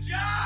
job!